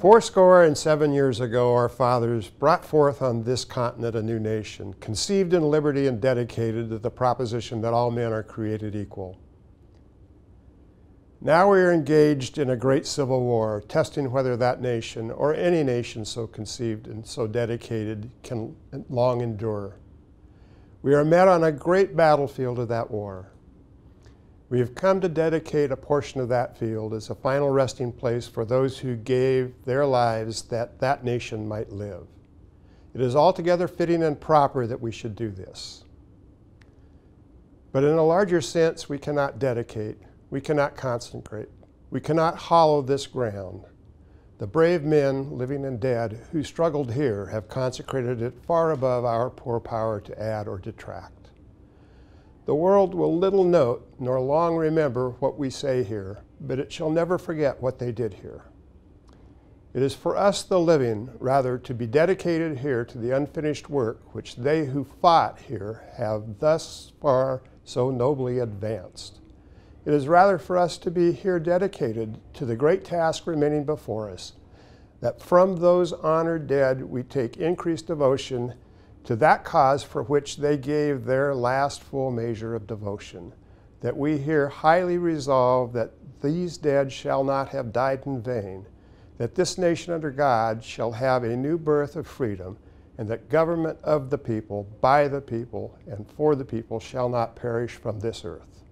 Fourscore and seven years ago, our fathers brought forth on this continent a new nation, conceived in liberty and dedicated to the proposition that all men are created equal. Now we are engaged in a great civil war, testing whether that nation, or any nation so conceived and so dedicated, can long endure. We are met on a great battlefield of that war. We have come to dedicate a portion of that field as a final resting place for those who gave their lives that that nation might live. It is altogether fitting and proper that we should do this. But in a larger sense, we cannot dedicate, we cannot consecrate, we cannot hollow this ground. The brave men, living and dead, who struggled here have consecrated it far above our poor power to add or detract. The world will little note nor long remember what we say here, but it shall never forget what they did here. It is for us, the living, rather to be dedicated here to the unfinished work which they who fought here have thus far so nobly advanced. It is rather for us to be here dedicated to the great task remaining before us, that from those honored dead we take increased devotion to that cause for which they gave their last full measure of devotion, that we here highly resolve that these dead shall not have died in vain, that this nation under God shall have a new birth of freedom, and that government of the people, by the people, and for the people shall not perish from this earth.